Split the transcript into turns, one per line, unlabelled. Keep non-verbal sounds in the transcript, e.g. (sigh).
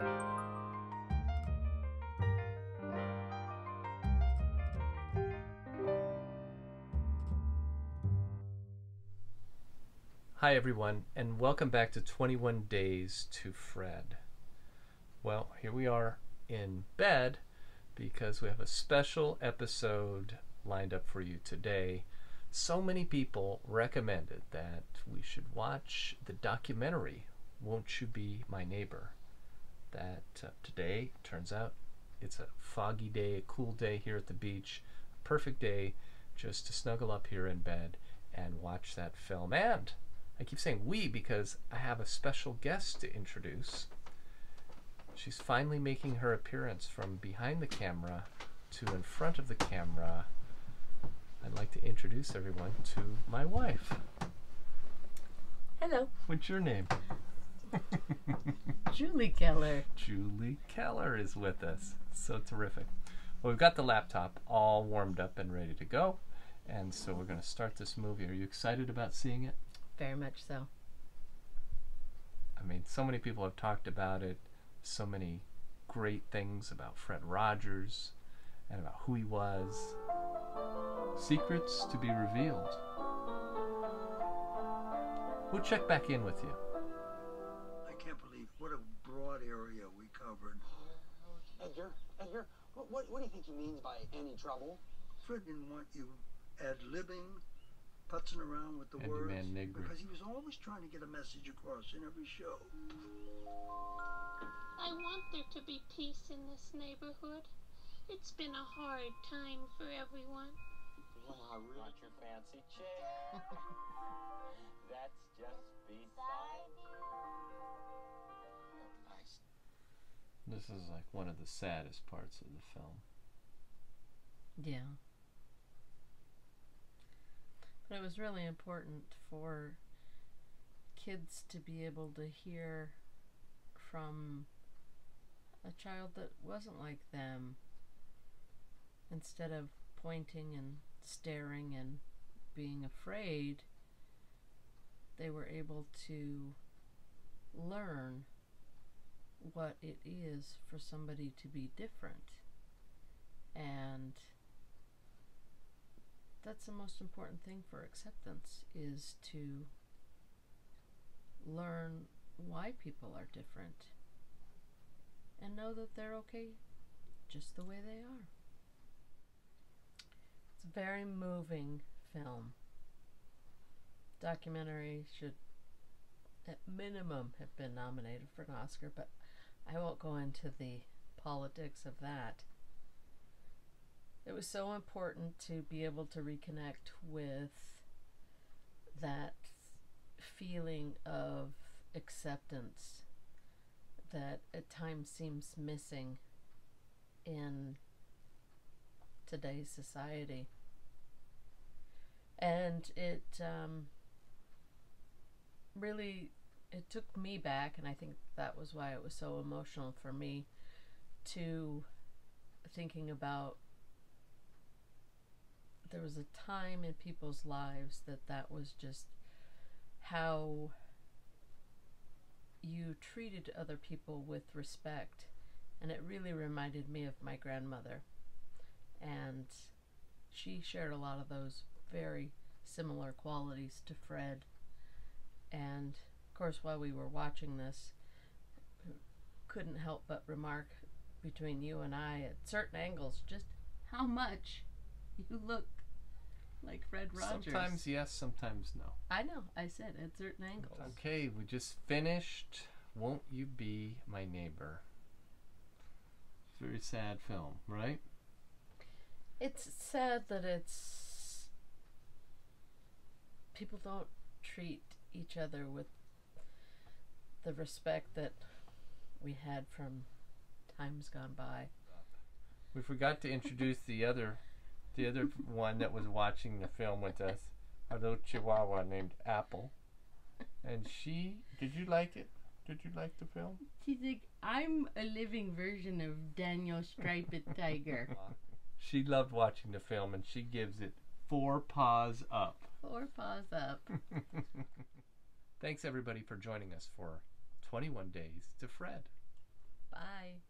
Hi, everyone, and welcome back to 21 Days to Fred. Well, here we are in bed because we have a special episode lined up for you today. So many people recommended that we should watch the documentary, Won't You Be My Neighbor? That uh, today turns out it's a foggy day, a cool day here at the beach, a perfect day just to snuggle up here in bed and watch that film. And I keep saying we because I have a special guest to introduce. She's finally making her appearance from behind the camera to in front of the camera. I'd like to introduce everyone to my wife.
Hello,
What's your name?
Julie Keller.
Julie Keller is with us. So terrific. Well, we've got the laptop all warmed up and ready to go. And so we're going to start this movie. Are you excited about seeing it?
Very much so.
I mean, so many people have talked about it, so many great things about Fred Rogers and about who he was. Secrets to be revealed. We'll check back in with you.
Edgar, Edgar, what, what, what do you think he means by any trouble?
Fred didn't want you ad-libbing, putzing around with the
Andy
words,
Van Nigri.
because he was always trying to get a message across in every show.
I want there to be peace in this neighborhood. It's been a hard time for everyone.
Well, really
Want your fancy chair? (laughs) That's just beside
nice.
This is like one of the saddest parts of the film.
Yeah. But it was really important for kids to be able to hear from a child that wasn't like them instead of pointing and staring and being afraid they were able to learn what it is for somebody to be different and that's the most important thing for acceptance is to learn why people are different and know that they're okay just the way they are. It's a very moving film. Documentary should at minimum have been nominated for an Oscar, but I won't go into the politics of that. It was so important to be able to reconnect with that feeling of acceptance that at times seems missing in today's society. And it um, really it took me back, and I think that was why it was so emotional for me to thinking about there was a time in people's lives that that was just how you treated other people with respect and it really reminded me of my grandmother. And she shared a lot of those very similar qualities to Fred. And course while we were watching this couldn't help but remark between you and I at certain angles just how much you look like Fred Rogers.
Sometimes yes, sometimes no.
I know. I said at certain angles.
Okay, we just finished Won't You Be My Neighbor? Very sad film, right?
It's sad that it's people don't treat each other with the respect that we had from times gone by.
We forgot to introduce the other the other one that was watching the film with us, a little chihuahua named Apple. And she did you like it? Did you like the film?
She's like, I'm a living version of Daniel Striped Tiger. (laughs)
She loved watching the film and she gives it four paws up.
Four paws up. (laughs)
Thanks everybody for joining us for 21 Days to Fred.
Bye.